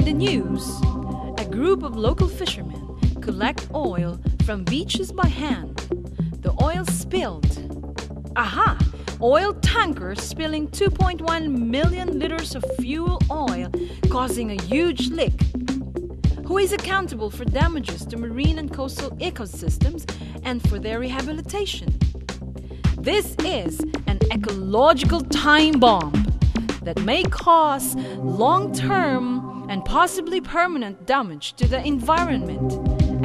news, a group of local fishermen collect oil from beaches by hand. The oil spilled. Aha! Oil tanker spilling 2.1 million liters of fuel oil, causing a huge leak. Who is accountable for damages to marine and coastal ecosystems and for their rehabilitation? This is an ecological time bomb that may cause long term and possibly permanent damage to the environment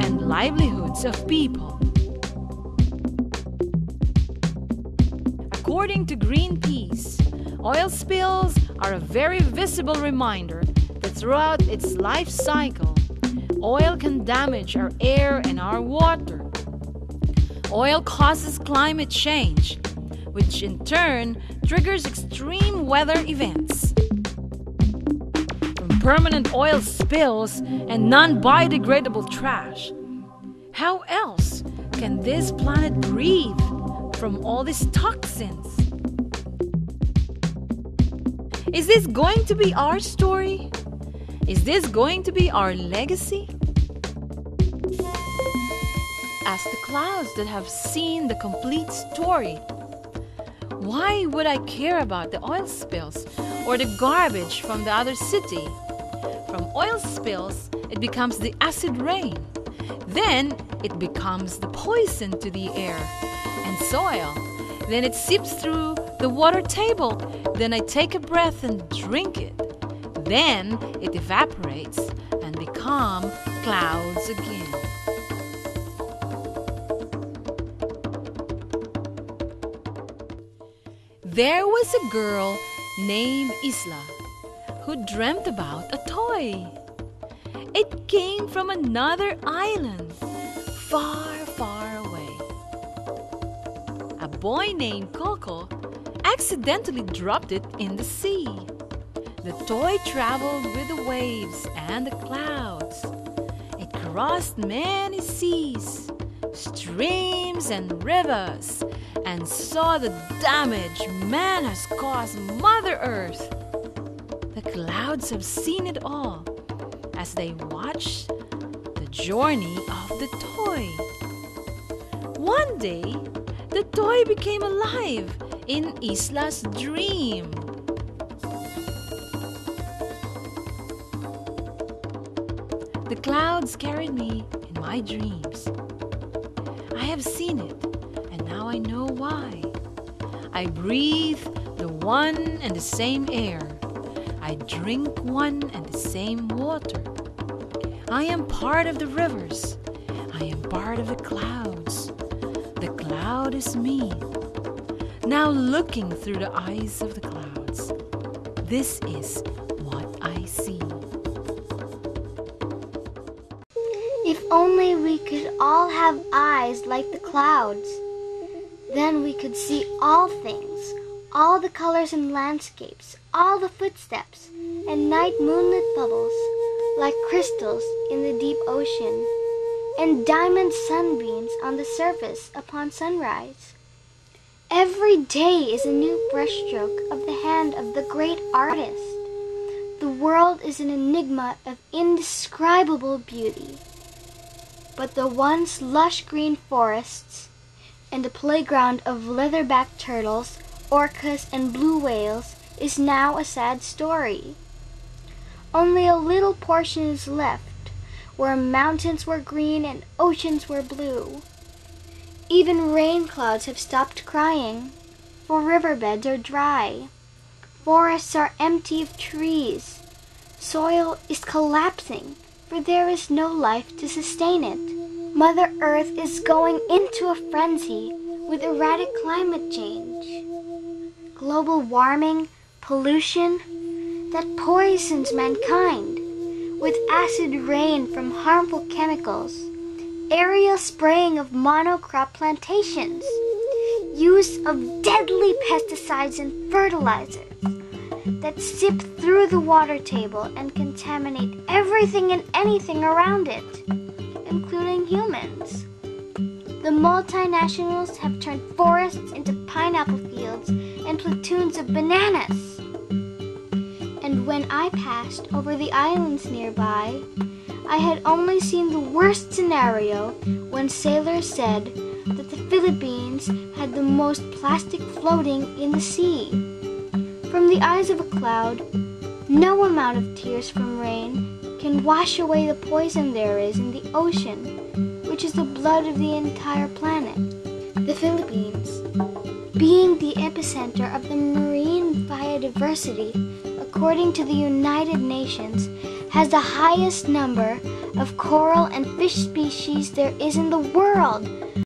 and livelihoods of people. According to Greenpeace, oil spills are a very visible reminder that throughout its life cycle, oil can damage our air and our water. Oil causes climate change, which in turn triggers extreme weather events. From permanent oil spills and non biodegradable trash, how else can this planet breathe from all these toxins? Is this going to be our story? Is this going to be our legacy? Ask the clouds that have seen the complete story. Why would I care about the oil spills or the garbage from the other city? From oil spills, it becomes the acid rain. Then it becomes the poison to the air and soil. Then it seeps through the water table. Then I take a breath and drink it. Then it evaporates and become clouds again. There was a girl named Isla who dreamt about a toy. It came from another island, far, far away. A boy named Coco accidentally dropped it in the sea. The toy traveled with the waves and the clouds. It crossed many seas, streams, and rivers and saw the damage man has caused Mother Earth. The clouds have seen it all as they watch the journey of the toy. One day, the toy became alive in Isla's dream. The clouds carried me in my dreams. I have seen it, now I know why. I breathe the one and the same air. I drink one and the same water. I am part of the rivers. I am part of the clouds. The cloud is me. Now looking through the eyes of the clouds, this is what I see. If only we could all have eyes like the clouds. Then we could see all things, all the colors and landscapes, all the footsteps, and night moonlit bubbles, like crystals in the deep ocean, and diamond sunbeams on the surface upon sunrise. Every day is a new brushstroke of the hand of the great artist. The world is an enigma of indescribable beauty. But the once lush green forests and the playground of leatherback turtles, orcas, and blue whales is now a sad story. Only a little portion is left where mountains were green and oceans were blue. Even rain clouds have stopped crying, for riverbeds are dry. Forests are empty of trees. Soil is collapsing, for there is no life to sustain it. Mother Earth is going into a frenzy with erratic climate change. Global warming, pollution, that poisons mankind with acid rain from harmful chemicals, aerial spraying of monocrop plantations, use of deadly pesticides and fertilizers that sip through the water table and contaminate everything and anything around it, including humans. The multinationals have turned forests into pineapple fields and platoons of bananas. And when I passed over the islands nearby, I had only seen the worst scenario when sailors said that the Philippines had the most plastic floating in the sea. From the eyes of a cloud, no amount of tears from rain can wash away the poison there is in the ocean, which is the blood of the entire planet. The Philippines, being the epicenter of the marine biodiversity, according to the United Nations, has the highest number of coral and fish species there is in the world.